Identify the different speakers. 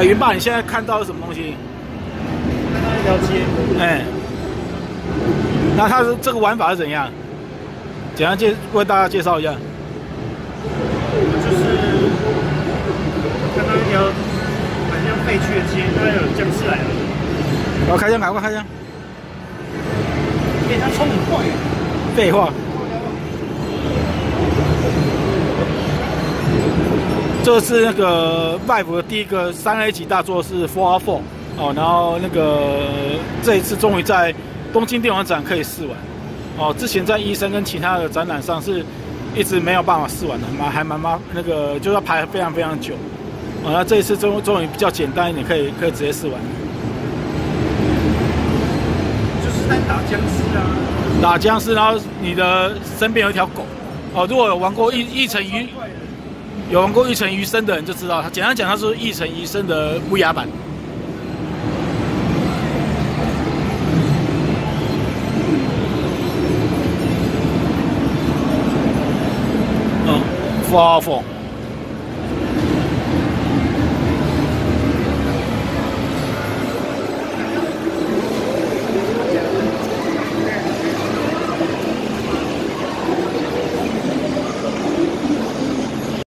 Speaker 1: 啊，云爸，你现在看到是什么东西？
Speaker 2: 看到一条街，
Speaker 1: 哎，那它是这个玩法是怎样？简单介为大家介绍一下。
Speaker 2: 就是看到一条好像废墟的街，它有僵尸来了。
Speaker 1: 我开枪，赶快开枪！
Speaker 2: 哎，他冲很快！
Speaker 1: 废话。这是那个 Vive 的第一个三 A 级大作是 Four Four 哦，然后那个这一次终于在东京电玩展可以试玩哦，之前在医生跟其他的展览上是一直没有办法试玩的，蛮还蛮麻那个就要排非常非常久哦，那这一次终终于比较简单一点，可以可以直接试玩。
Speaker 2: 就是在打僵尸啊！
Speaker 1: 打僵尸，然后你的身边有一条狗哦，如果有玩过一一层鱼。有玩过《一城余生》的人就知道，他简单讲，它是《一城余生》的乌鸦版。嗯发疯。